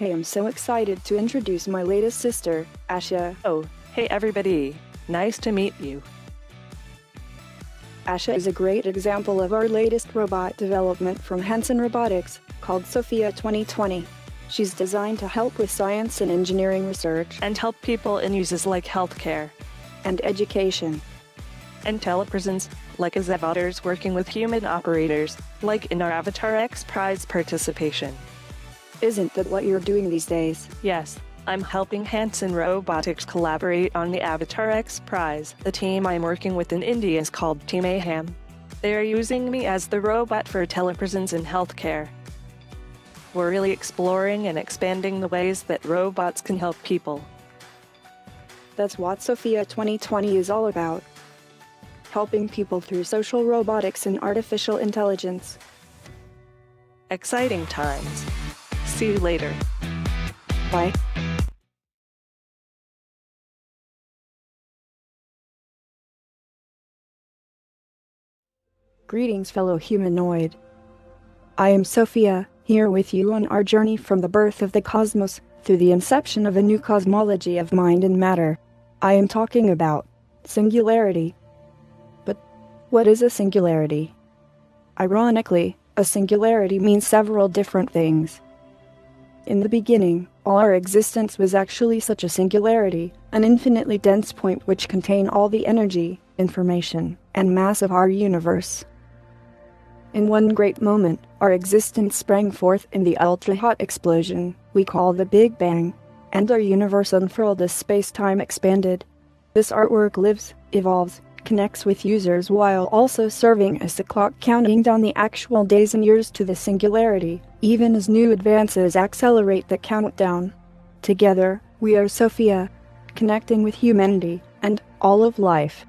Hey, I'm so excited to introduce my latest sister, Asha. Oh, hey everybody. Nice to meet you. Asha is a great example of our latest robot development from Hanson Robotics, called Sophia 2020. She's designed to help with science and engineering research And help people in uses like healthcare and education. and telepresence, like as avatars working with human operators, like in our Avatar X Prize participation. Isn't that what you're doing these days? Yes, I'm helping Hanson Robotics collaborate on the Avatar X Prize. The team I'm working with in India is called Team Aham. They are using me as the robot for telepresence in healthcare. We're really exploring and expanding the ways that robots can help people. That's what Sophia 2020 is all about. Helping people through social robotics and artificial intelligence. Exciting times. See you later. Bye. Greetings, fellow humanoid. I am Sophia, here with you on our journey from the birth of the cosmos through the inception of a new cosmology of mind and matter. I am talking about singularity. But what is a singularity? Ironically, a singularity means several different things. In the beginning, all our existence was actually such a singularity, an infinitely dense point which contained all the energy, information, and mass of our universe. In one great moment, our existence sprang forth in the ultra hot explosion we call the Big Bang, and our universe unfurled as space time expanded. This artwork lives, evolves, connects with users while also serving as the clock counting down the actual days and years to the singularity, even as new advances accelerate the countdown. Together, we are Sophia, connecting with humanity and all of life.